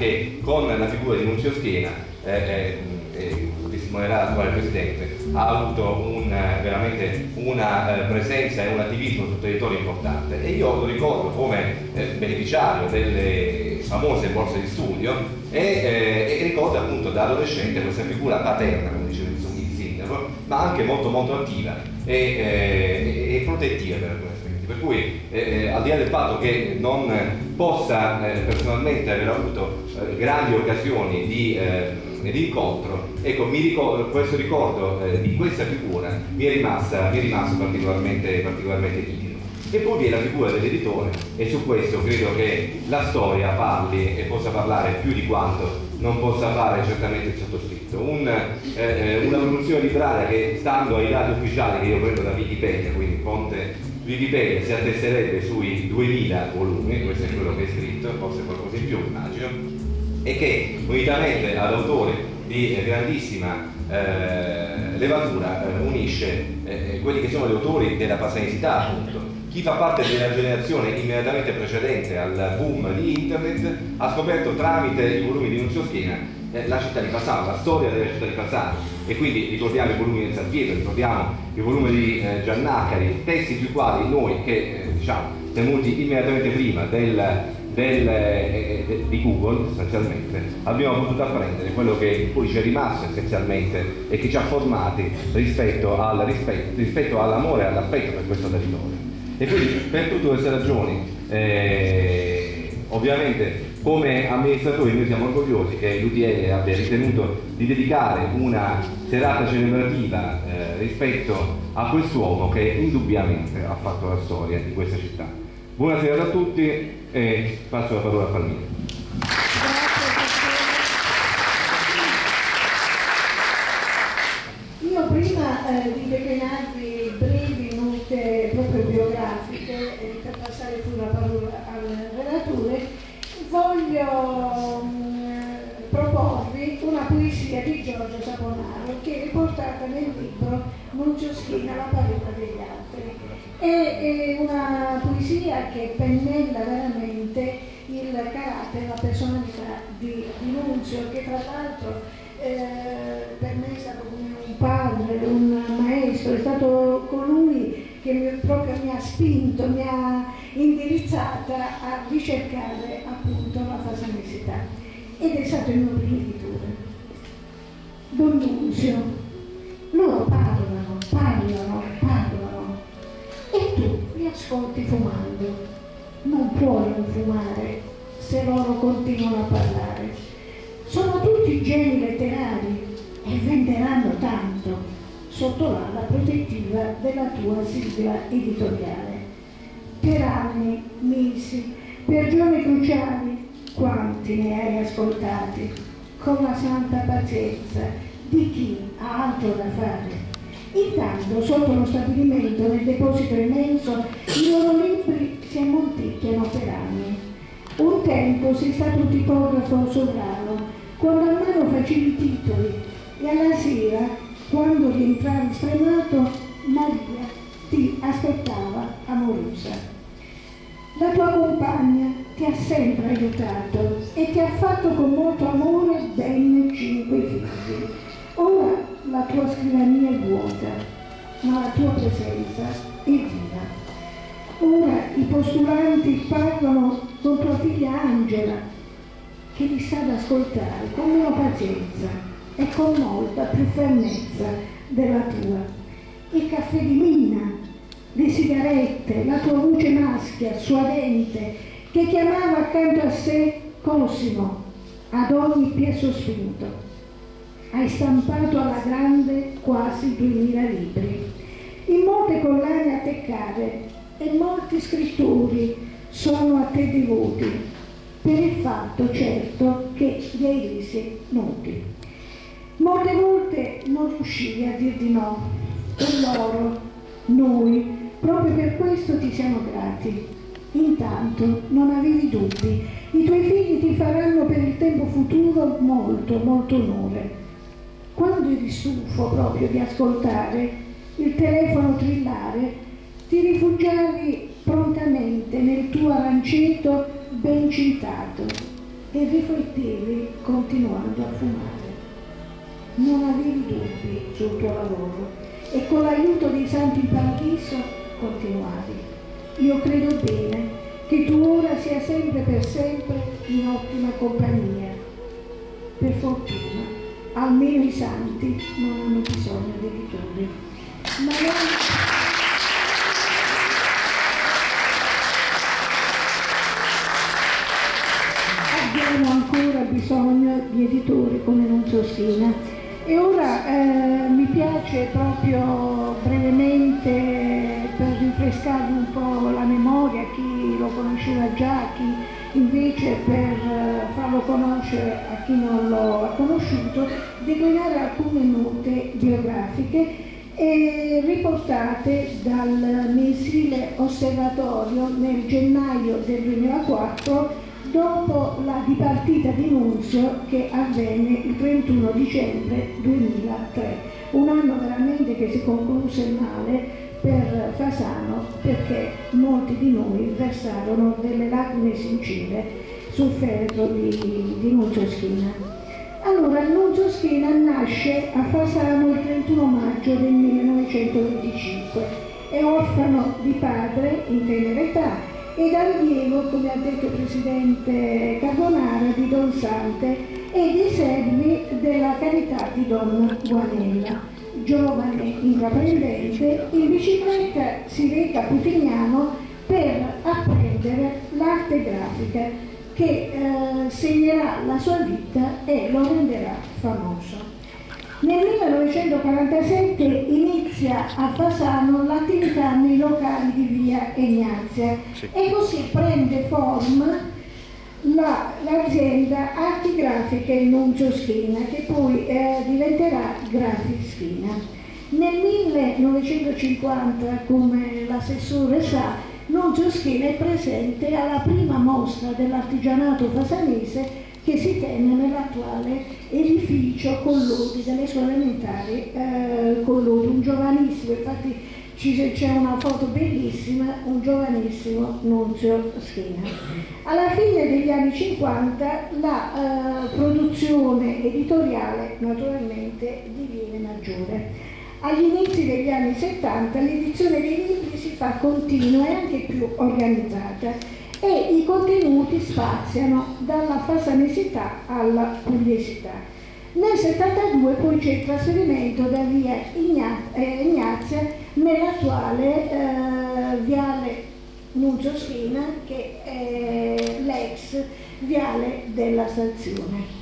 che con la figura di Nunzio Schiena eh, eh, eh, testimonerà l'attuale Presidente, ha avuto un, veramente una presenza e un attivismo sul territorio importante e io lo ricordo come beneficiario delle famose borse di studio e, e ricordo appunto da adolescente questa figura paterna, come diceva il sindaco, ma anche molto molto attiva e, eh, e protettiva per aspetti. Per cui eh, al di là del fatto che non possa personalmente aver avuto grandi occasioni di di incontro, ecco, ricordo, questo ricordo eh, di questa figura mi è, rimasta, mi è rimasto particolarmente, particolarmente nitido. E poi vi è la figura dell'editore e su questo credo che la storia parli e possa parlare più di quanto non possa fare certamente il sottoscritto. Un, eh, eh una produzione libraria che stando ai dati ufficiali che io prendo da Wikipedia, quindi fonte Wikipedia si attesterebbe sui 2000 volumi, questo è quello che è scritto, forse qualcosa in più immagino, e che unitamente ad autori di grandissima eh, levatura eh, unisce eh, quelli che sono gli autori della passanisità appunto. Chi fa parte della generazione immediatamente precedente al boom di internet ha scoperto tramite i volumi di Nunzio Schiena eh, la città di Passano, la storia della città di Passano e quindi ricordiamo i volumi di San ricordiamo i volumi di eh, Giannacari, testi sui quali noi che eh, diciamo tenuti immediatamente prima del del, eh, eh, di Google sostanzialmente abbiamo potuto apprendere quello che poi ci è rimasto essenzialmente e che ci ha formati rispetto, al, rispetto, rispetto all'amore e all'affetto per questo territorio. E quindi per tutte queste ragioni eh, ovviamente come amministratori noi siamo orgogliosi che l'UTL abbia ritenuto di dedicare una serata celebrativa eh, rispetto a quest'uomo che indubbiamente ha fatto la storia di questa città. Buonasera a tutti e passo la parola a Palmiro. Io prima eh, di declinarvi brevi note proprio biografiche eh, per passare poi la parola al relatore, voglio mh, mm, proporvi una poesia di Giorgio Saponaro che è nel libro Non c'è schiena la parola degli altri. È, è una poesia che pennella veramente il carattere, la personalità di, di Nunzio, che tra l'altro eh, per me è stato come un padre, un maestro, è stato colui che mi, proprio mi ha spinto, mi ha indirizzata a ricercare appunto la fasanesità ed è stato il mio primo editore. Don Nunzio, ascolti fumando. Non puoi non fumare se loro continuano a parlare. Sono tutti geni letterari e venderanno tanto sotto l'ala protettiva della tua sigla editoriale. Per anni, mesi, per giorni cruciali, quanti ne hai ascoltati con la santa pazienza di chi ha altro da fare. Intanto sotto lo stabilimento nel deposito immenso i loro libri si ammonticchiano per anni. Un tempo sei stato un tipografo sovrano, quando a mano facevi i titoli e alla sera, quando rientravi stremato, Maria ti aspettava amorosa. La tua compagna ti ha sempre aiutato e ti ha fatto con molto amore ben cinque figli. Ora la tua scrivania è vuota, ma la tua presenza è viva. Ora i postulanti parlano con tua figlia Angela, che li sa ad ascoltare con meno pazienza e con molta più fermezza della tua. Il caffè di Mina le sigarette, la tua voce maschia, suadente, che chiamava accanto a sé Cosimo ad ogni piè sospinto. Hai stampato alla grande quasi duemila libri, in molte collane a te care e molti scrittori sono a te devoti, per il fatto certo che li hai resi noti. Molte volte non riuscivi a dir di no, per loro, noi, Proprio per questo ti siamo grati. Intanto non avevi dubbi, i tuoi figli ti faranno per il tempo futuro molto, molto onore. Quando eri stufo proprio di ascoltare il telefono trillare, ti rifugiavi prontamente nel tuo arancetto ben cintato e riflettevi continuando a fumare. Non avevi dubbi sul tuo lavoro e con l'aiuto dei santi in paradiso continuavi. Io credo bene che tu ora sia sempre per sempre in ottima compagnia. Per fortuna, almeno i santi non hanno bisogno di ritorni. Ma noi... abbiamo ancora bisogno di editori come Nunzio Schina. E ora eh, mi piace proprio brevemente per rinfrescarvi un po' la memoria, chi lo conosceva già, chi invece per eh, farlo conoscere a chi non lo ha conosciuto, declinare alcune note biografiche e riportate dal mensile osservatorio nel gennaio del 2004 dopo la dipartita di Nunzio che avvenne il 31 dicembre 2003, un anno veramente che si concluse male per Fasano perché molti di noi versarono delle lacrime sincere sul feretro di, di Nunzio Schina. Allora, Nunzio Schina nasce a Fasano il 31 maggio del 1925, è orfano di padre in tenera età ed allievo, come ha detto il Presidente Carbonara, di Don Sante e dei servi della carità di Don Guanella. Giovane intraprendente, in bicicletta si reca a Putignano per apprendere l'arte grafica che eh, segnerà la sua vita e lo renderà famoso. Nel 1947 inizia a Fasano l'attività nei locali di via Ignazia sì. e così prende forma la, l'azienda Arti Grafiche Nunzio Schina che poi eh, diventerà Grafic Schina. Nel 1950, come l'assessore sa, Nunzio Schina è presente alla prima mostra dell'artigianato fasanese che si tenne nell'attuale edificio Collodi delle scuole elementari eh, Collodi, un giovanissimo, infatti c'è una foto bellissima, un giovanissimo Nunzio Schina. Alla fine degli anni 50 la eh, produzione editoriale naturalmente diviene maggiore. Agli inizi degli anni 70 l'edizione dei libri si fa continua e anche più organizzata e i contenuti spaziano dalla fasanesità alla pugliesità. Nel 72 poi c'è il trasferimento da via eh, Ignazia nell'attuale eh, viale Nunzio Schina che è l'ex viale della stazione.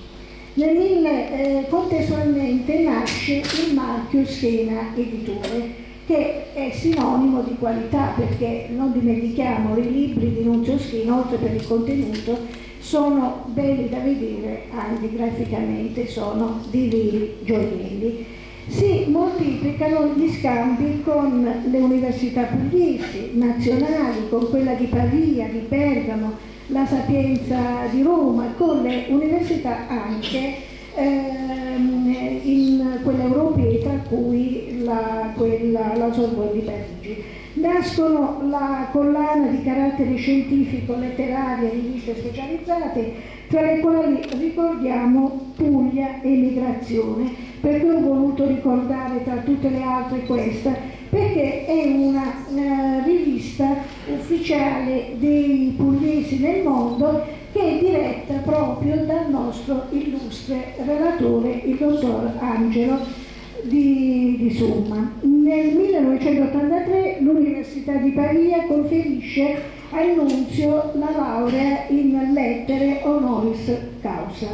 Nel mille, eh, contestualmente nasce il marchio Schena Editore che è sinonimo di qualità perché non dimentichiamo i libri di Nunzio Schino, oltre per il contenuto, sono belli da vedere anche graficamente, sono di veri gioielli. Si moltiplicano gli scambi con le università pugliesi, nazionali, con quella di Pavia, di Bergamo, la Sapienza di Roma, con le università anche ehm, in quelle europee tra cui la, quella, la Sorbonne di Parigi. Nascono la collana di carattere scientifico, letteraria, riviste specializzate, tra le quali ricordiamo Puglia e Migrazione, perché ho voluto ricordare tra tutte le altre questa, perché è una, una rivista ufficiale dei pugliesi nel mondo che è diretta proprio dal nostro illustre relatore, il dottor Angelo di, di Somma. Nel 1983 l'Università di Pavia conferisce a Nunzio la laurea in lettere honoris causa.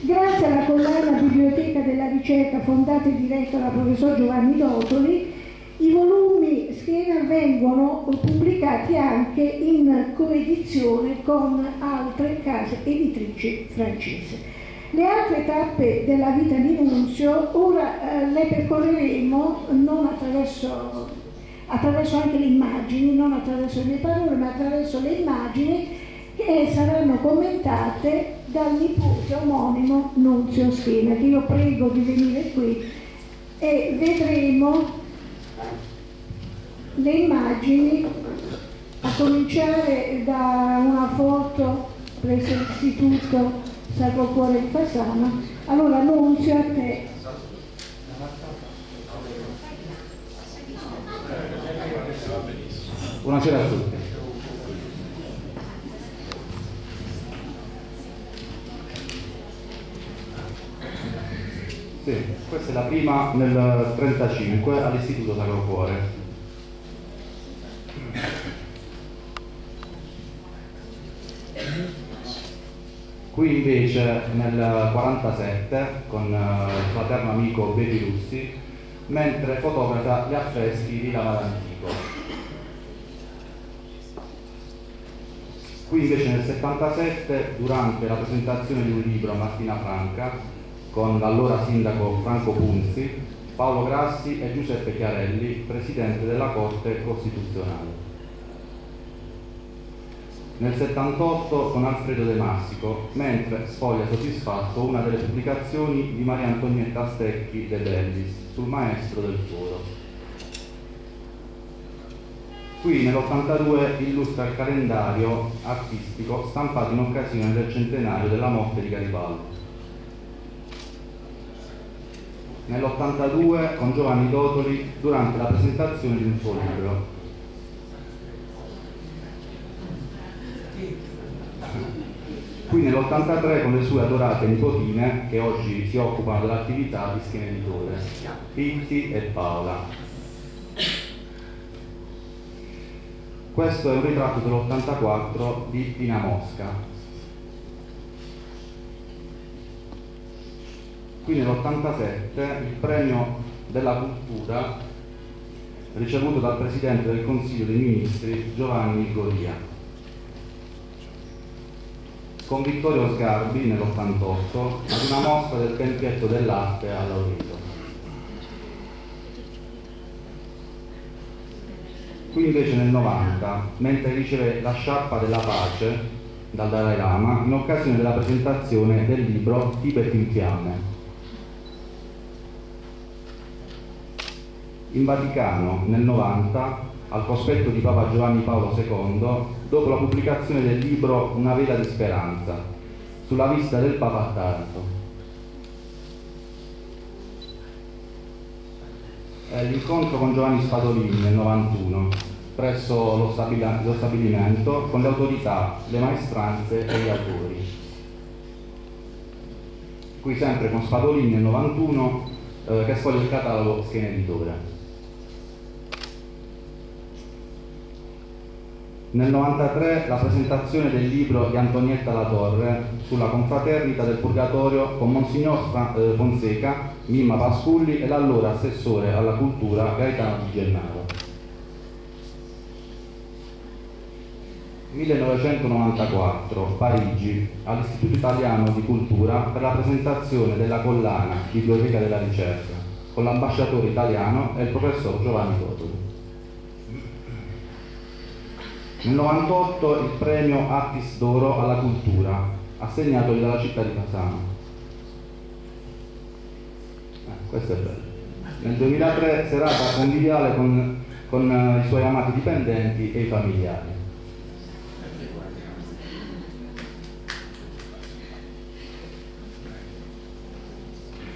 Grazie alla collana Biblioteca della Ricerca fondata e diretta dal professor Giovanni Dotoli, i volumi Schiena vengono pubblicati anche in coedizione con altre case editrici francesi. Le altre tappe della vita di Nunzio ora eh, le percorreremo non attraverso, attraverso anche le immagini, non attraverso le parole, ma attraverso le immagini che saranno commentate dal nipote omonimo Nunzio Schiena, che io prego di venire qui e vedremo le immagini a cominciare da una foto presso l'Istituto Sacro Cuore di Fasano. Allora Nunzio a te. Buonasera a tutti. Sì, questa è la prima nel 1935 all'Istituto Sacro Cuore. Qui invece nel 1947 con eh, il fraterno amico Bepi Russi, mentre fotografa gli affreschi di Lama d'Antico. Qui invece nel 77, durante la presentazione di un libro a Martina Franca, con l'allora sindaco Franco Punzi, Paolo Grassi e Giuseppe Chiarelli, presidente della Corte Costituzionale. Nel 78 con Alfredo De Massico, mentre sfoglia soddisfatto una delle pubblicazioni di Maria Antonietta Stecchi de Bellis sul maestro del foro. Qui nell'82 illustra il calendario artistico stampato in occasione del centenario della morte di Garibaldi. Nell'82 con Giovanni Dotoli durante la presentazione di un suo libro. Qui nell'83 con le sue adorate nipotine che oggi si occupano dell'attività di schiena editore, Pitti e Paola. Questo è un ritratto dell'84 di Pina Mosca. Qui nell'87 il premio della cultura ricevuto dal Presidente del Consiglio dei Ministri Giovanni Goria. Con Vittorio Sgarbi nell'88 ad una mostra del Tempietto dell'Arte a Laurito. Qui invece nel 90, mentre riceve la sciarpa della pace dal Dalai Lama in occasione della presentazione del libro Tibet in fiamme. In Vaticano nel 90, al cospetto di Papa Giovanni Paolo II, dopo la pubblicazione del libro Una vela di speranza, sulla vista del Papa a Taranto. L'incontro con Giovanni Spadolini nel 91 presso lo, lo stabilimento con le autorità, le maestranze e gli autori. Qui sempre con Spadolini nel 91 eh, che sfoglia il catalogo Schiena Editore. Nel 93 la presentazione del libro di Antonietta Latorre sulla confraternita del Purgatorio con Monsignor eh, Fonseca, Mimma Pasculli e l'allora assessore alla cultura Gaetano Di Gennaro. 1994, Parigi, all'Istituto Italiano di Cultura per la presentazione della collana Biblioteca della Ricerca, con l'ambasciatore italiano e il professor Giovanni Totoli. Nel 98 il premio Attis d'Oro alla cultura, assegnatogli dalla città di Fasano. Eh, questo è bello. Nel 2003 serata conviviale con, con eh, i suoi amati dipendenti e i familiari.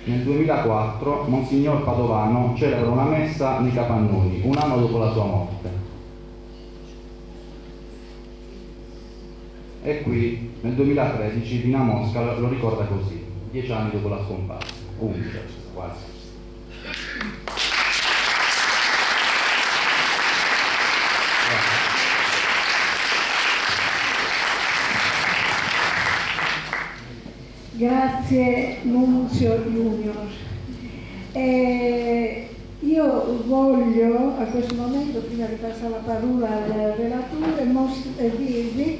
Nel 2004 Monsignor Padovano celebra una messa nei capannoni, un anno dopo la sua morte. E qui nel 2013 Dina Mosca lo ricorda così, dieci anni dopo la scomparsa, undici quasi. Grazie Nunzio Junior. Eh, io voglio a questo momento, prima di passare la parola al relatore, eh, dirvi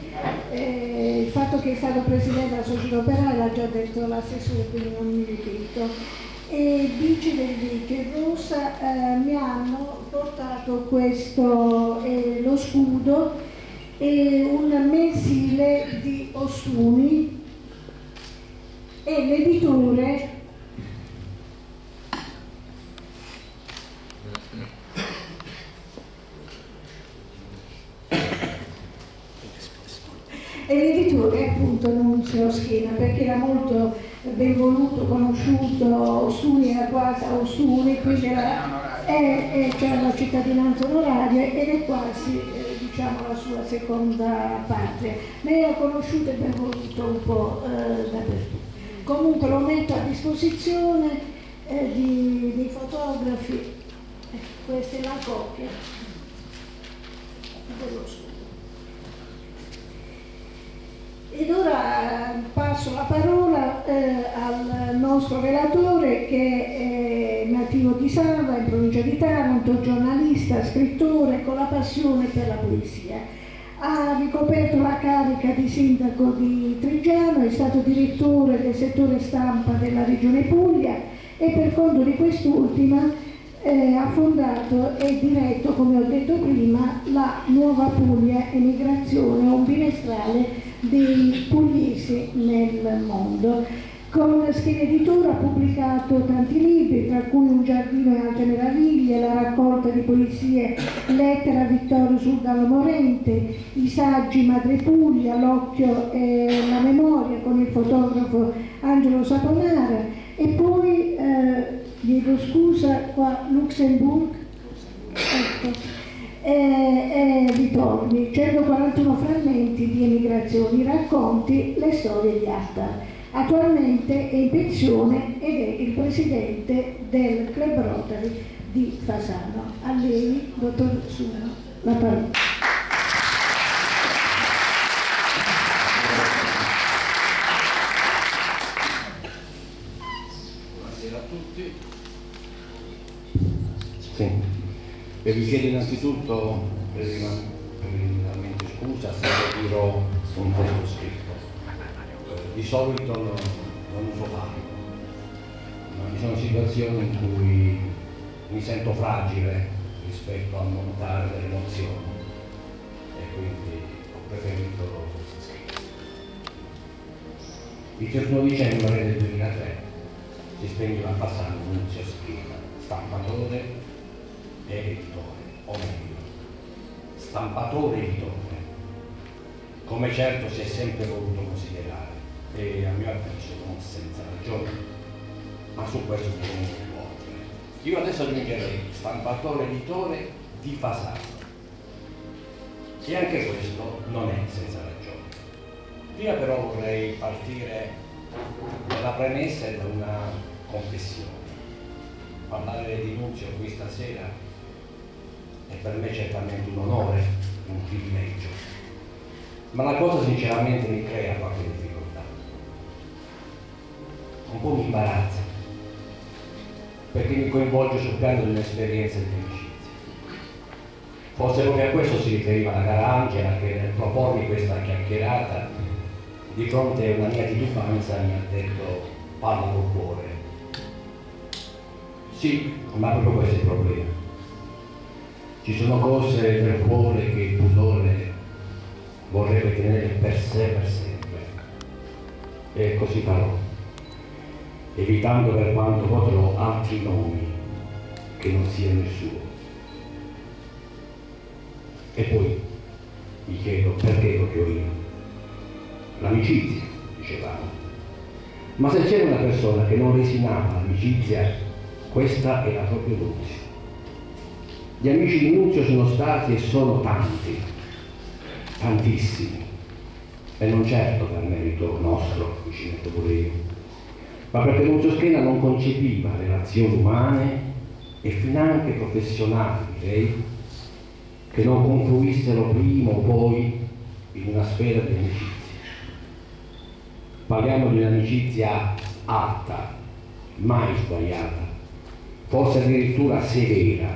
eh, il fatto che è stato presidente della società operaia, l'ha già detto l'assessore, quindi non mi ripeto. E vigili che Rosa eh, mi hanno portato questo, eh, lo scudo e un mensile di Ostuni e l'editore e l'editore appunto Nunzio Schiena perché era molto ben voluto, conosciuto, Stuni era quasi o Stuni, quindi era, è, è, c'era la cittadinanza onoraria ed è quasi eh, diciamo, la sua seconda patria. Lei era conosciuto e ben voluto un po' eh, dappertutto. Comunque lo metto a disposizione eh, di, di fotografi, eh, questa è la copia dello scudo. Ed ora passo la parola eh, al nostro relatore che è nativo di Salva, in provincia di Taranto, giornalista, scrittore con la passione per la poesia. Ha ricoperto la carica di sindaco di Trigiano, è stato direttore del settore stampa della regione Puglia e per conto di quest'ultima eh, ha fondato e diretto, come ho detto prima, la Nuova Puglia Emigrazione, un bimestrale dei pugliesi nel mondo. Con Schiena Editore ha pubblicato tanti libri, tra cui Un giardino e altre meraviglie, la raccolta di poesie Lettera Vittorio Sulgalo Morente, i saggi Madre Puglia, L'occhio e la memoria con il fotografo Angelo Saponara. E poi, eh, chiedo scusa, qua Luxemburg, ecco, e, e ritorni, 141 frammenti di emigrazioni, racconti le storie di Attar. Attualmente è in pensione ed è il presidente del Club Rotary di Fasano. A lei, dottor Suno, la parola. Buonasera a tutti. Sì. E vi chiedo innanzitutto preliminarmente scusa se dirò un testo scritto. Di solito non, uso farlo, ma ci sono situazioni in cui mi sento fragile rispetto a montare delle emozioni e quindi ho preferito. Il 31 dicembre del 2003 si spegneva passando Nunzio Schiena, stampatore editore, o meglio, stampatore editore, come certo si è sempre voluto considerare, e a mio avviso non senza ragione, ma su questo bisogna rivolgere. Io adesso aggiungerei stampatore editore di Fasano, e anche questo non è senza ragione. Prima però vorrei partire dalla premessa e da una confessione. Parlare di Nunzio qui stasera è per me certamente un onore, un privilegio, ma la cosa sinceramente mi crea qualche difficoltà, un po' mi imbarazza, perché mi coinvolge sul piano di un'esperienza di amicizia. Forse proprio a questo si riferiva la cara Angela che nel propormi questa chiacchierata di fronte a una mia titubanza mi ha detto parla col cuore. Sì, ma proprio questo è il problema ci sono cose del cuore che il pudore vorrebbe tenere per sé per sempre. E così farò, evitando per quanto potrò altri nomi che non siano il suo. E poi mi chiedo perché proprio io? L'amicizia, dicevamo. Ma se c'era una persona che non lesinava l'amicizia, questa era proprio Luzio. Gli amici di Nunzio sono stati e sono tanti, tantissimi, e non certo per merito nostro, ci metto pure io, ma perché Nunzio Schena non concepiva relazioni umane e finanche professionali, direi, che non confluissero prima o poi in una sfera di amicizia. Parliamo di un'amicizia alta, mai sbagliata, forse addirittura severa,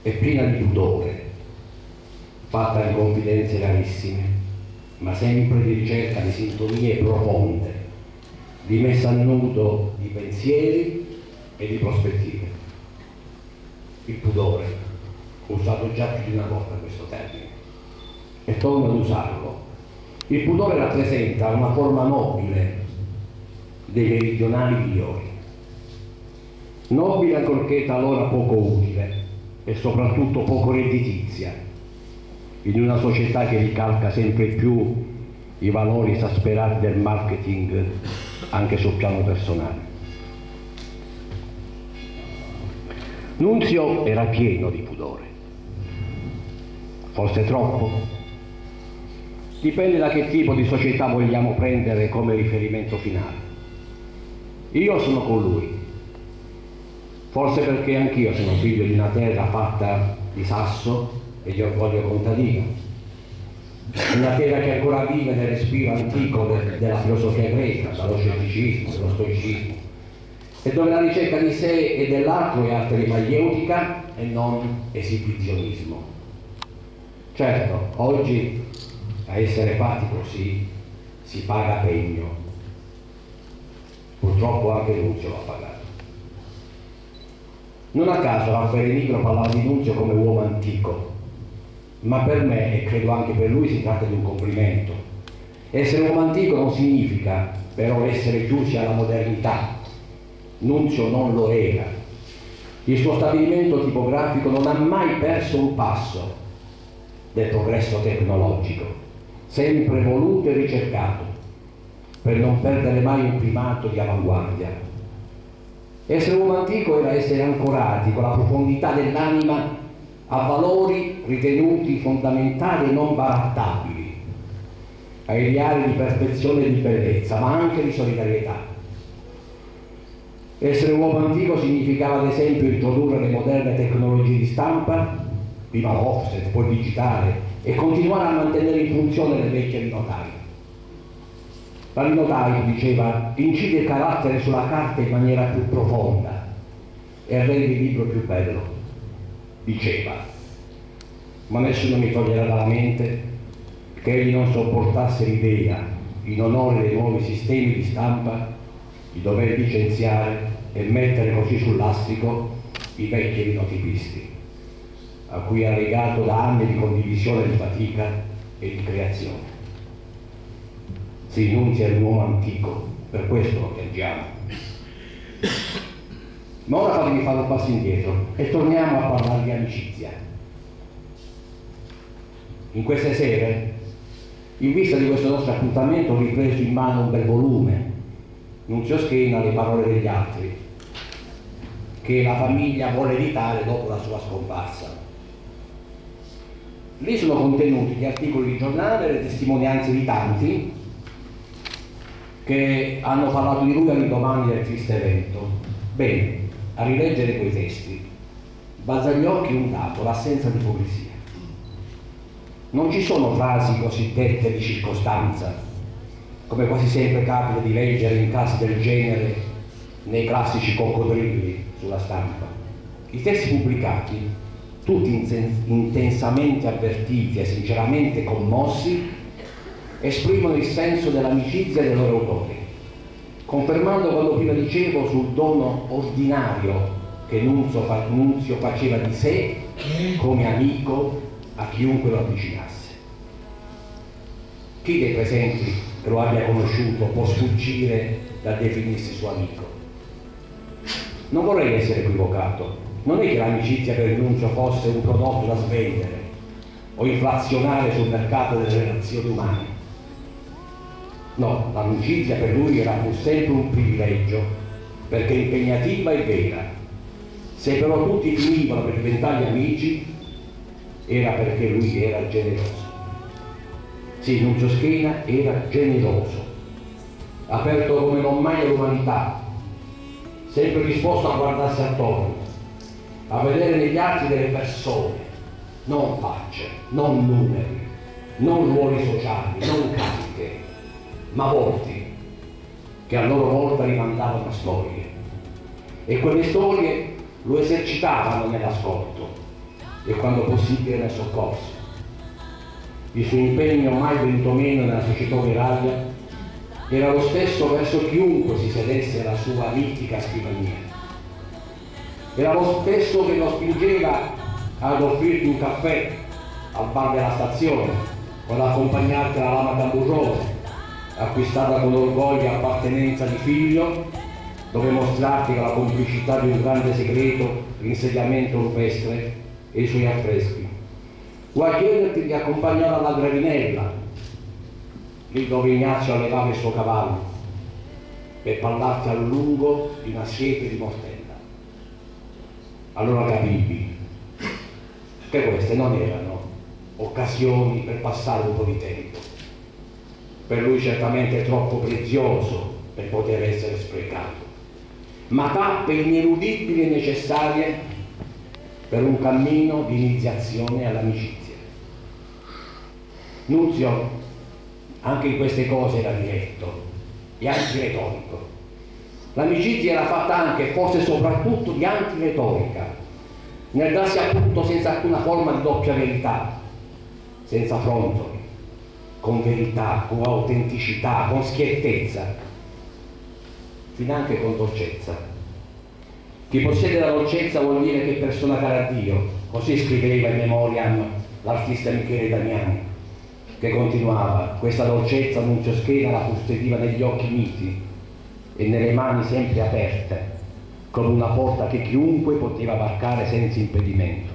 è piena di pudore, fatta in confidenze rarissime, ma sempre di ricerca di sintonie profonde, di messa a nudo di pensieri e di prospettive. Il pudore, ho usato già più di una volta questo termine, e torno ad usarlo. Il pudore rappresenta una forma nobile dei meridionali migliori, nobile ancorché talora poco utile, e soprattutto poco redditizia. in una società che ricalca sempre più i valori esasperati del marketing anche sul piano personale. Nunzio era pieno di pudore, forse troppo. Dipende da che tipo di società vogliamo prendere come riferimento finale. Io sono con lui, forse perché anch'io sono figlio di una terra fatta di sasso e di orgoglio contadino, una terra che ancora vive nel respiro antico de- della filosofia greca, dallo scetticismo, dello stoicismo, e dove la ricerca di sé e dell'altro è arte rimaieutica e non esibizionismo. Certo, oggi a essere fatti così si paga pegno. Purtroppo anche Nunzio l'ha pagato. Non a caso Raffaele Nigro parlava di Nunzio come uomo antico, ma per me, e credo anche per lui, si tratta di un complimento. Essere uomo antico non significa però essere chiusi alla modernità. Nunzio non lo era. Il suo stabilimento tipografico non ha mai perso un passo del progresso tecnologico, sempre voluto e ricercato, per non perdere mai un primato di avanguardia. Essere uomo antico era essere ancorati con la profondità dell'anima a valori ritenuti fondamentali e non barattabili, ai ideali di perfezione e di bellezza, ma anche di solidarietà. Essere uomo antico significava ad esempio introdurre le moderne tecnologie di stampa, prima l'offset, poi digitale, e continuare a mantenere in funzione le vecchie rinotaie. La rinotaio, diceva, incide il carattere sulla carta in maniera più profonda e rende il libro più bello, diceva. Ma nessuno mi toglierà dalla mente che egli non sopportasse l'idea, in onore dei nuovi sistemi di stampa, di dover licenziare e mettere così sul lastrico i vecchi rinotipisti, a cui ha legato da anni di condivisione di fatica e di creazione. Si Nunzia è un uomo antico, per questo lo piangiamo. Ma ora fatemi fare un passo indietro e torniamo a parlare di amicizia. In queste sere, in vista di questo nostro appuntamento, ho ripreso in mano un bel volume, Nunzio Schena, le parole degli altri, che la famiglia vuole editare dopo la sua scomparsa. Lì sono contenuti gli articoli di giornale le testimonianze di tanti che hanno parlato di lui all'indomani del triste evento. Bene, a rileggere quei testi, balza agli occhi un dato, l'assenza di ipocrisia. Non ci sono frasi cosiddette di circostanza, come quasi sempre capita di leggere in casi del genere nei classici coccodrilli sulla stampa. I testi pubblicati, tutti intensamente avvertiti e sinceramente commossi, esprimono il senso dell'amicizia dei loro autori, confermando quanto prima dicevo sul dono ordinario che Nunzio faceva di sé come amico a chiunque lo avvicinasse. Chi dei presenti che lo abbia conosciuto può sfuggire da definirsi suo amico? Non vorrei essere equivocato, non è che l'amicizia per Nunzio fosse un prodotto da svendere o inflazionare sul mercato delle relazioni umane. No, l'amicizia per lui era pur sempre un privilegio, perché impegnativa e vera. Se però tutti finivano per diventare amici, era perché lui era generoso. Sì, Nunzio Schena era generoso, aperto come non mai all'umanità, sempre disposto a guardarsi attorno, a vedere negli altri delle persone, non facce, non numeri, non ruoli sociali, non cariche, ma volti che a loro volta rimandavano storie. E quelle storie lo esercitavano nell'ascolto e quando possibile nel soccorso. Il suo impegno mai venuto meno nella società operaia era lo stesso verso chiunque si sedesse alla sua mitica scrivania. Era lo stesso che lo spingeva ad offrirti un caffè al bar della stazione o ad accompagnarti alla lama tamburrone acquistata con orgoglio e appartenenza di figlio, dove mostrarti la complicità di un grande segreto, l'insediamento rupestre e i suoi affreschi. Vuoi chiederti di accompagnare alla Gravinella, lì dove Ignazio allevava il suo cavallo, per parlarti a lungo di una siepe di Mortella. Allora capivi che queste non erano occasioni per passare un po' di tempo. Per lui certamente troppo prezioso per poter essere sprecato, ma tappe ineludibili e necessarie per un cammino di iniziazione all'amicizia. Nunzio anche in queste cose era diretto e antiretorico. L'amicizia era fatta anche, forse soprattutto, di antiretorica, nel darsi appunto senza alcuna forma di doppia verità, senza frontoli, con verità, con autenticità, con schiettezza, finanche con dolcezza. Chi possiede la dolcezza vuol dire che è persona cara a Dio, così scriveva in memoriam l'artista Michele Damiani, che continuava, questa dolcezza Nunzio Schena la custodiva negli occhi miti e nelle mani sempre aperte, come una porta che chiunque poteva varcare senza impedimento.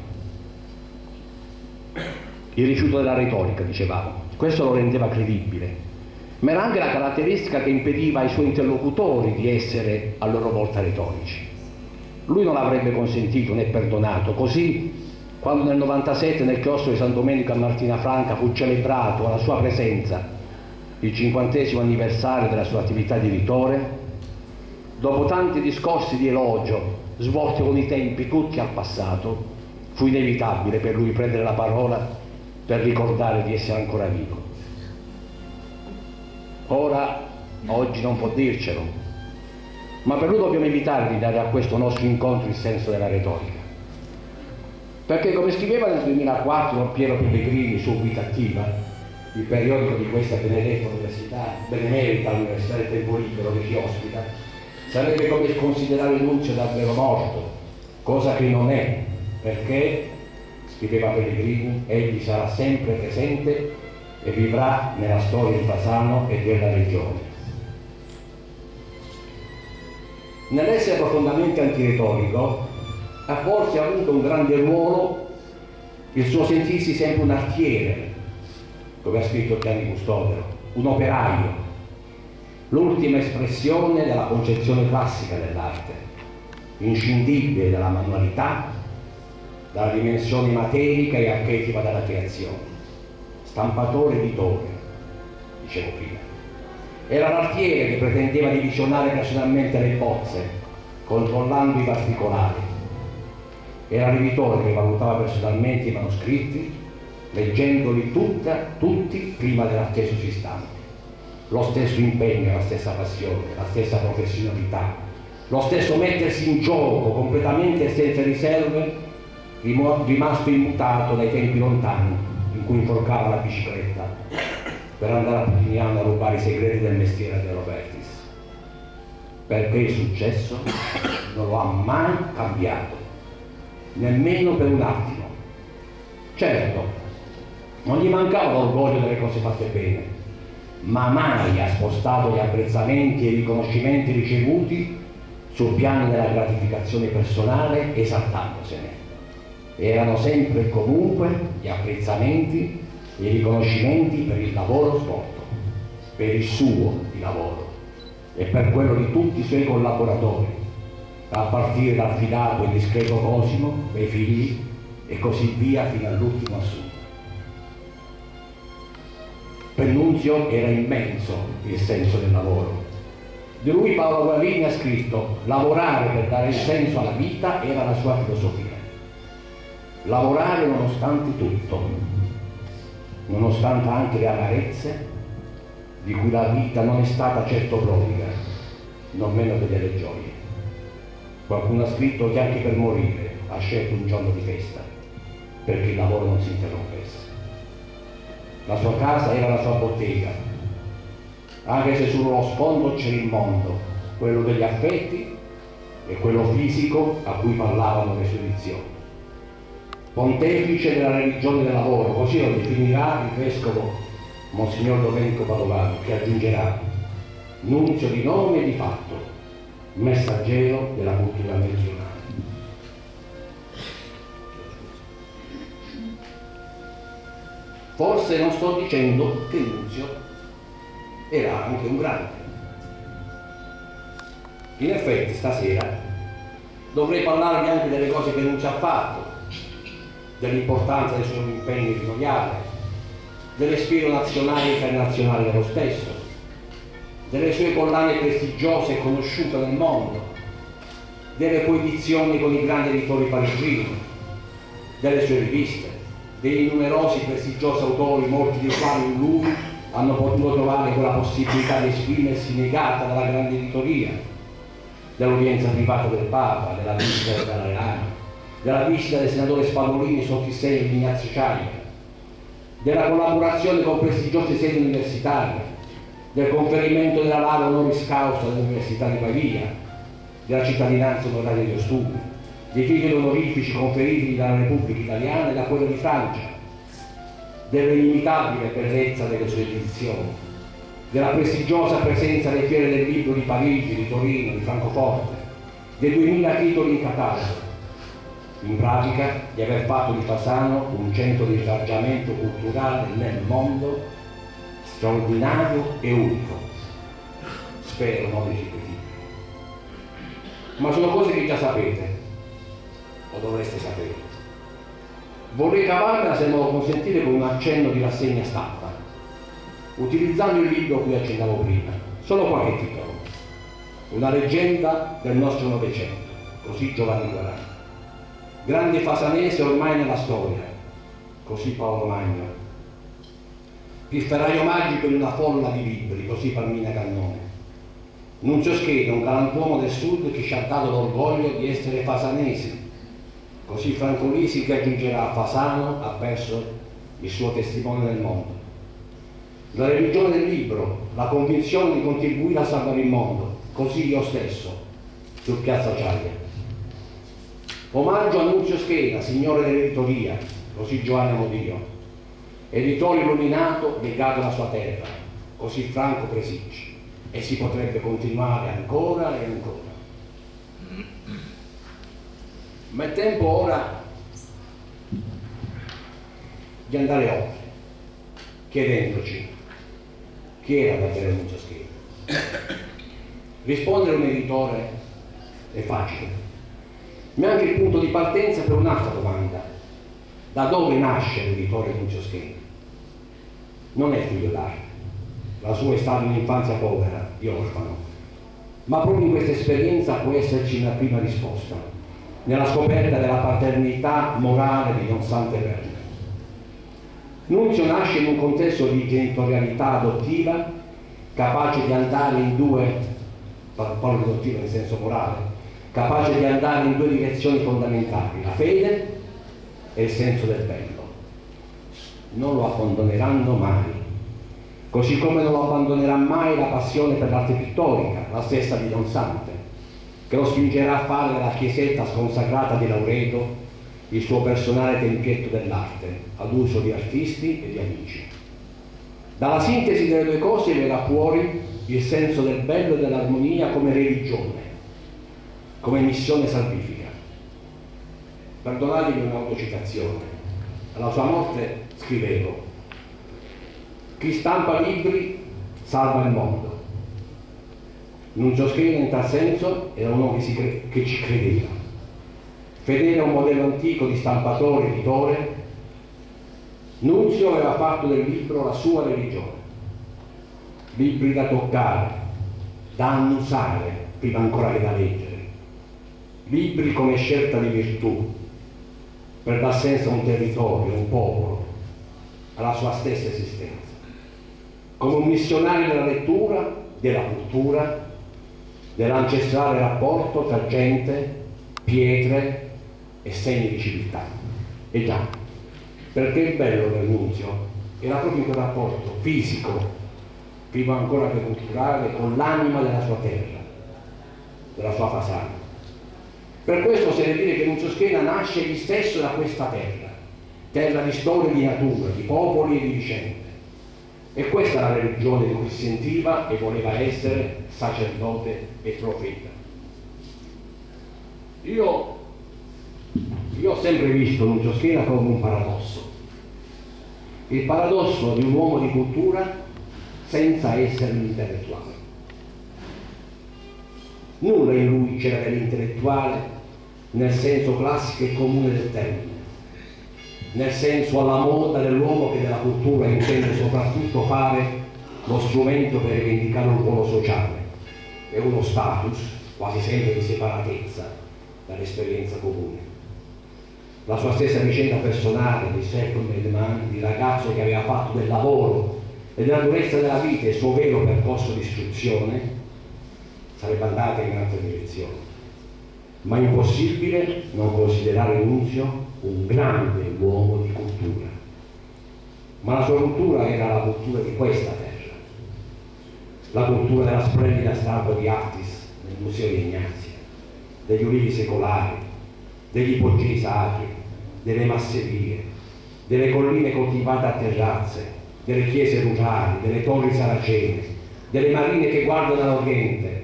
Il rifiuto della retorica, dicevamo, questo lo rendeva credibile, ma era anche la caratteristica che impediva ai suoi interlocutori di essere a loro volta retorici. Lui non l'avrebbe consentito né perdonato, così quando nel 97 nel chiostro di San Domenico a Martina Franca fu celebrato alla sua presenza il cinquantesimo anniversario della sua attività di editore, dopo tanti discorsi di elogio svolti con i tempi tutti al passato, fu inevitabile per lui prendere la parola per ricordare di essere ancora vivo. Ora, oggi non può dircelo, ma per lui dobbiamo evitare di dare a questo nostro incontro il senso della retorica. Perché come scriveva nel 2004 Piero Pellegrini su Vita Attiva, il periodico di questa benedetta università, benemerita Università del Tempo Libero che ci ospita, sarebbe come considerare Nunzio davvero morto, cosa che non è, perché, scriveva Pellegrini, egli sarà sempre presente e vivrà nella storia di Fasano e della regione. Nell'essere profondamente antiretorico, ha forse avuto un grande ruolo il suo sentirsi sempre un artiere, come ha scritto Gianni Custodero, un operaio, l'ultima espressione della concezione classica dell'arte, inscindibile dalla manualità, dalla dimensione materica e archetica della creazione, stampatore editore, dicevo prima. Era l'artiere che pretendeva di visionare personalmente le bozze, controllando i particolari, era l'editore che valutava personalmente i manoscritti, leggendoli tutta, tutti prima dell'atteso si stampi. Lo stesso impegno, la stessa passione, la stessa professionalità, lo stesso mettersi in gioco completamente senza riserve, rimasto immutato dai tempi lontani in cui inforcava la bicicletta per andare a Putignano a rubare i segreti del mestiere di Robertis. Perché il successo non lo ha mai cambiato nemmeno per un attimo. Certo, non gli mancava l'orgoglio delle cose fatte bene, ma mai ha spostato gli apprezzamenti e i riconoscimenti ricevuti sul piano della gratificazione personale esaltandosene. Erano sempre e comunque gli apprezzamenti e i riconoscimenti per il lavoro svolto, per il suo di lavoro e per quello di tutti i suoi collaboratori, a partire dal fidato e discreto Cosimo, dei figli e così via fino all'ultimo assunto. Per Nunzio era immenso il senso del lavoro. Di lui Paolo Guarini ha scritto lavorare per dare il senso alla vita era la sua filosofia. Lavorare nonostante tutto, nonostante anche le amarezze di cui la vita non è stata certo prodiga, non meno che delle gioie. Qualcuno ha scritto che anche per morire ha scelto un giorno di festa, perché il lavoro non si interrompesse. La sua casa era la sua bottega, anche se sullo sfondo c'era il mondo, quello degli affetti e quello fisico a cui parlavano le sue edizioni. Pontefice della religione del lavoro, così lo definirà il vescovo Monsignor Domenico Padovano, che aggiungerà nunzio di nome e di fatto, messaggero della cultura meridionale. Forse non sto dicendo che Nunzio era anche un grande. In effetti stasera dovrei parlarvi anche delle cose che Nunzio ha fatto, dell'importanza del suo impegno editoriale, delle sfide nazionali e internazionali dello stesso, delle sue collane prestigiose e conosciute nel mondo, delle coedizioni con i grandi editori parigini, delle sue riviste, dei numerosi prestigiosi autori, molti dei quali in lui hanno potuto trovare quella possibilità di esprimersi negata dalla grande editoria, dell'udienza privata del Papa, della visita del Dalai della visita del senatore Spadolini sotto il segno di Ignazio Ciaica, della collaborazione con prestigiose sedi universitarie, del conferimento della laurea honoris causa dell'Università di Pavia, della cittadinanza onoraria di studi, dei titoli onorifici conferiti dalla Repubblica Italiana e da quella di Francia, dell'inimitabile bellezza delle sue edizioni, della prestigiosa presenza alle fiere del libro di Parigi, di Torino, di Francoforte, dei 2000 titoli in catalogo, in pratica di aver fatto di Fasano un centro di ricargiamento culturale nel mondo straordinario e unico. Spero non ripetibile. Ma sono cose che già sapete, o dovreste sapere. Vorrei cavarmela, se me lo consentite, con un accenno di rassegna stampa, utilizzando il libro cui accennavo prima, solo qualche titolo. Una leggenda del nostro Novecento, così Giovanni Guarani grande fasanese ormai nella storia, così Paolo Magno, pifferaio magico in una folla di libri, così Palmina Cannone. Nunzio Scheda, un galantuomo del sud che ci ha dato l'orgoglio di essere fasanesi, così Franco Lisi che aggiungerà a Fasano ha perso il suo testimone nel mondo. La religione del libro, la convinzione di contribuire a salvare il mondo, così io stesso, su Piazza Ciaglia. Omaggio a Nunzio Scheda, signore dell'editoria, così Giovanni Modio, editore illuminato legato alla sua terra, così Franco Presicci, e si potrebbe continuare ancora e ancora. Ma è tempo ora di andare oltre, chiedendoci chi era davvero Nunzio Scheda. Rispondere a un editore è facile, ma è anche il punto di partenza per un'altra domanda. Da dove nasce l'editore Lucio Scheni? Non è figlio d'arte, la sua è stata un'infanzia povera, di orfano, ma proprio in questa esperienza può esserci una prima risposta, nella scoperta della paternità morale di Don Sant'Everne. Nunzio nasce in un contesto di genitorialità adottiva, capace di andare in due, parlo di adottiva nel senso morale, capace di andare in due direzioni fondamentali, la fede e il senso del bello. Non lo abbandoneranno mai, così come non lo abbandonerà mai la passione per l'arte pittorica, la stessa di Don Sante, che lo spingerà a fare della chiesetta sconsacrata di Laureto il suo personale tempietto dell'arte, ad uso di artisti e di amici. Dalla sintesi delle due cose verrà fuori il senso del bello e dell'armonia come religione, come missione salvifica. Perdonatemi un'autocitazione. Alla sua morte scrivevo, chi stampa libri salva il mondo. Nunzio Schena in tal senso era uno che, cre- che ci credeva. Fedele a un modello antico di stampatore e editore, Nunzio aveva fatto del libro la sua religione. Libri da toccare, da annusare, prima ancora che da leggere libri come scelta di virtù, per dar senso a un territorio, a un popolo, alla sua stessa esistenza, come un missionario della lettura, della cultura, dell'ancestrale rapporto tra gente, pietre e segni di civiltà. E già, perché il bello del Nunzio era proprio quel rapporto fisico, prima ancora che culturale, con l'anima della sua terra, della sua fasana. Per questo deve dire che Nunzio Schena nasce egli stesso da questa terra, terra di storia, di natura, di popoli e di vicende. E questa è la religione di cui si sentiva e voleva essere sacerdote e profeta. Io, io ho sempre visto Nunzio Schena come un paradosso. il paradosso di un uomo di cultura senza essere un intellettuale. Nulla in lui c'era dell'intellettuale nel senso classico e comune del termine, nel senso alla moda dell'uomo che della cultura intende soprattutto fare lo strumento per rivendicare un ruolo sociale e uno status quasi sempre di separatezza dall'esperienza comune. La sua stessa vicenda personale di settlement man, di ragazzo che aveva fatto del lavoro e della durezza della vita il suo vero percorso di istruzione, sarebbe andata in un'altra direzione. Ma è impossibile non considerare Nunzio un grande uomo di cultura. Ma la sua cultura era la cultura di questa terra la cultura della splendida stampa di Artis nel Museo di Ignazia, degli ulivi secolari, degli ippogei sacri, delle masserie, delle colline coltivate a terrazze, delle chiese rurali, delle torri saracene, delle marine che guardano all'Oriente,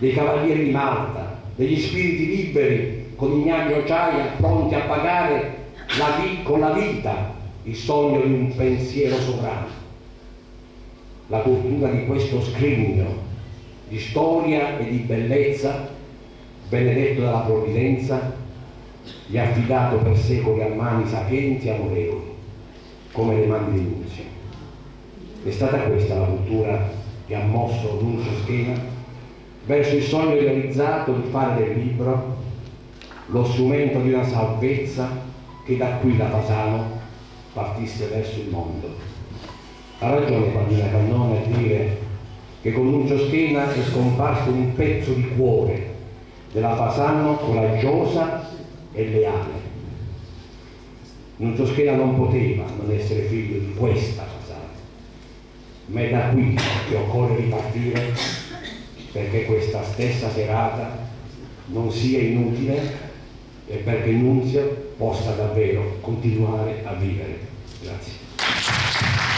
dei cavalieri di Malta, degli spiriti liberi con ignari occiaia pronti a pagare la con la vita il sogno di un pensiero sovrano la cultura di questo scrigno di storia e di bellezza, benedetto dalla provvidenza, gli ha affidato per secoli a mani sapienti e amorevoli, come le mani di Nunzio. È stata questa la cultura che ha mosso Nunzio Schena verso il sogno realizzato di fare del libro lo strumento di una salvezza che da qui da Fasano partisse verso il mondo. Ha ragione Pamina Cannone a dire che con Nunzio Schena è scomparso un pezzo di cuore della Fasano coraggiosa e leale. Nunzio Schena non poteva non essere figlio di questa Fasano, ma è da qui che occorre ripartire perché questa stessa serata non sia inutile e perché Nunzio possa davvero continuare a vivere. Grazie.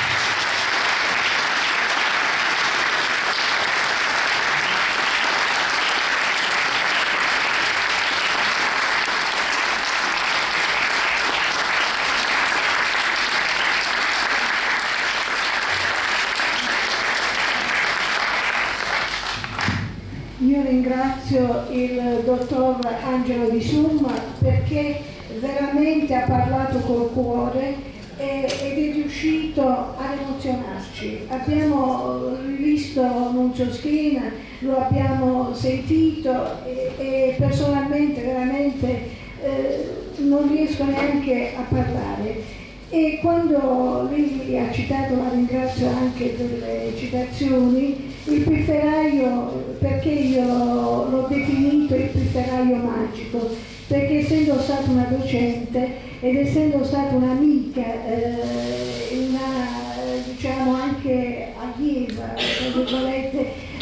Ringrazio il dottor Angelo Di Summa perché veramente ha parlato col cuore ed è riuscito a emozionarci. Abbiamo rivisto Nunzio Schina, lo abbiamo sentito e, e personalmente veramente eh, non riesco neanche a parlare. E quando lei ha citato, la ringrazio anche delle citazioni, il pifferaio, perché io l'ho definito il pifferaio magico? Perché essendo stata una docente ed essendo stata un'amica, eh, una, diciamo anche allieva,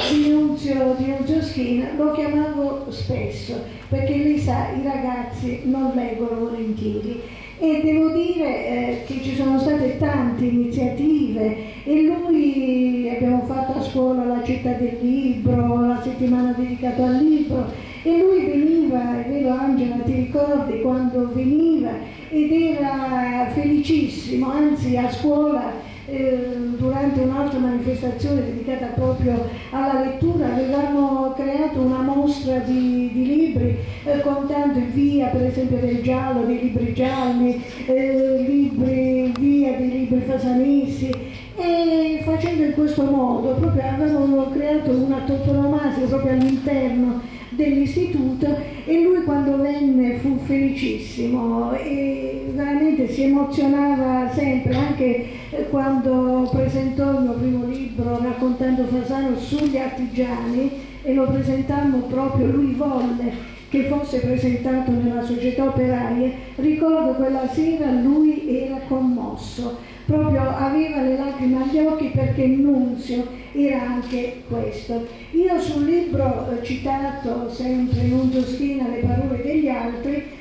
di Nunzio, di Nunzio Schina, lo chiamavo spesso, perché lei sa, i ragazzi non leggono volentieri e devo dire eh, che ci sono state tante iniziative e lui abbiamo fatto a scuola la città del libro, la settimana dedicata al libro e lui veniva, è vero Angela ti ricordi quando veniva ed era felicissimo, anzi a scuola eh, durante un'altra manifestazione dedicata proprio alla lettura avevamo creato una mostra di, di libri eh, contando il via per esempio del giallo, dei libri gialli, eh, libri via dei libri fasanisi e facendo in questo modo proprio avevamo creato una toponomasia proprio all'interno dell'istituto e lui quando venne fu felicissimo e veramente si emozionava sempre, anche quando presentò il mio primo libro raccontando Fasano sugli artigiani e lo presentammo proprio, lui volle che fosse presentato nella società operaia, ricordo quella sera lui era commosso, proprio aveva le lacrime agli occhi perché Nunzio era anche questo. Io sul libro eh, citato sempre Nunzio Schina, Le parole degli altri,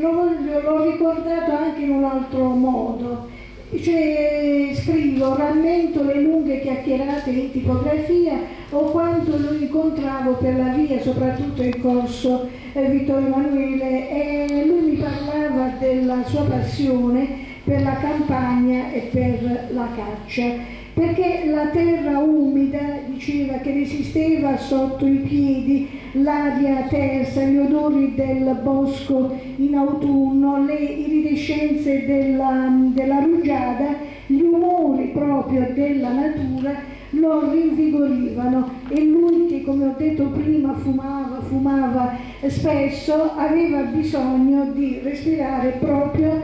l'ho ricordato anche in un altro modo cioè, scrivo, rammento le lunghe chiacchierate in tipografia o quanto lo incontravo per la via, soprattutto in corso eh, Vittorio Emanuele, e lui mi parlava della sua passione per la campagna e per la caccia perché la terra umida diceva che resisteva sotto i piedi l'aria tersa, gli odori del bosco in autunno, le iridescenze della, della rugiada, gli umori proprio della natura lo rinvigorivano. E lui che come ho detto prima fumava, fumava spesso, aveva bisogno di respirare proprio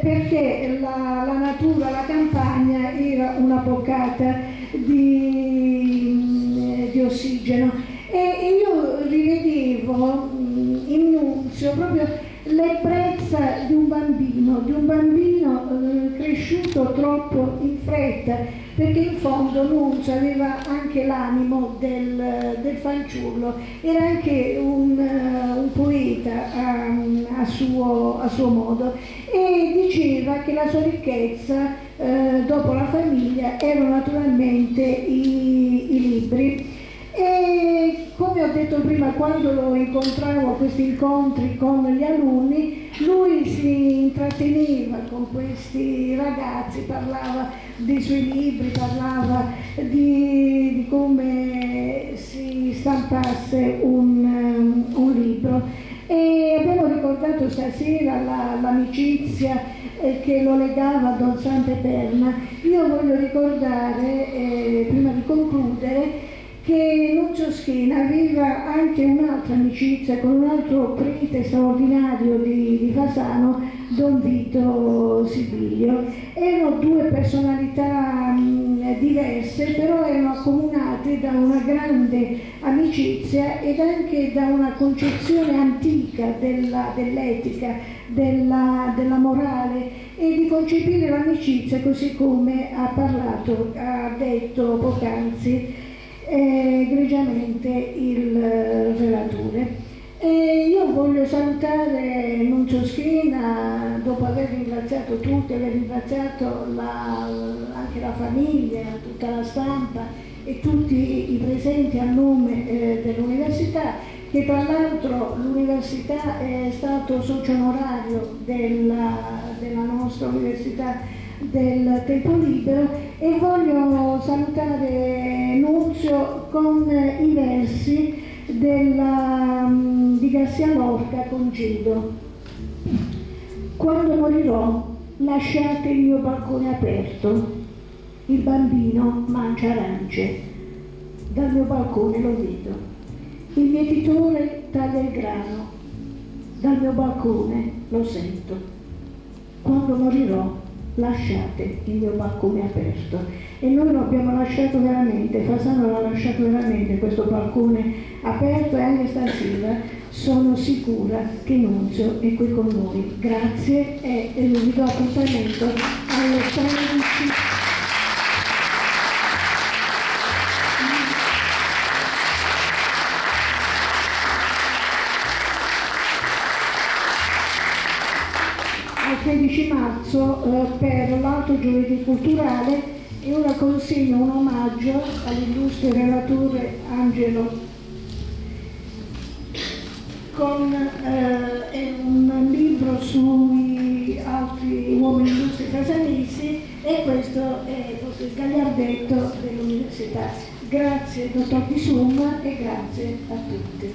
perché la, la, natura, la campagna era una boccata di, eh, di ossigeno. E io rivedevo mm, in Nunzio proprio l'ebbrezza di un bambino, di un bambino eh, cresciuto troppo in fretta, perché in fondo Nunzio aveva anche l'animo del, del, fanciullo, era anche un, uh, un poeta um, a, suo, a, suo, modo e diceva che la sua ricchezza uh, dopo la famiglia erano naturalmente i, i libri. E come ho detto prima, quando lo incontravo a questi incontri con gli alunni, lui si intratteneva con questi ragazzi, parlava dei suoi libri, parlava di, di come si stampasse un, un, libro. E abbiamo ricordato stasera la, l'amicizia eh, che lo legava a Don Sant'Eterna. Io voglio ricordare, eh, prima di concludere, che Lucio Schina aveva anche un'altra amicizia con un altro prete straordinario di, di Fasano, Don Vito Sibilio. Erano due personalità mh, diverse, però erano accomunate da una grande amicizia ed anche da una concezione antica della, dell'etica, della, della morale e di concepire l'amicizia così come ha parlato, ha detto poc'anzi egregiamente il eh, relatore. E io voglio salutare Nunzio Schina, dopo aver ringraziato tutti, aver ringraziato la, anche la famiglia, tutta la stampa e tutti i presenti a nome eh, dell'università, che tra l'altro l'università è stato socio onorario della, della nostra università del tempo libero e voglio salutare Nunzio con i versi della, mm, di Garcia Lorca Congedo. Quando morirò lasciate il mio balcone aperto, il bambino mangia arance, dal mio balcone lo vedo. Il mietitore taglia il grano, dal mio balcone lo sento. Quando morirò lasciate il mio balcone aperto e noi lo abbiamo lasciato veramente, Fasano l'ha lasciato veramente questo balcone aperto e anche stasera sono sicura che Nunzio è qui con noi. Grazie e, vi do appuntamento alle 13. Per l'Alto Giovedì Culturale e ora consegno un omaggio all'illustre relatore Angelo con eh, un libro sui altri uomini illustri casalesi e questo è il gagliardetto dell'università. Grazie dottor Di Summa e grazie a tutti.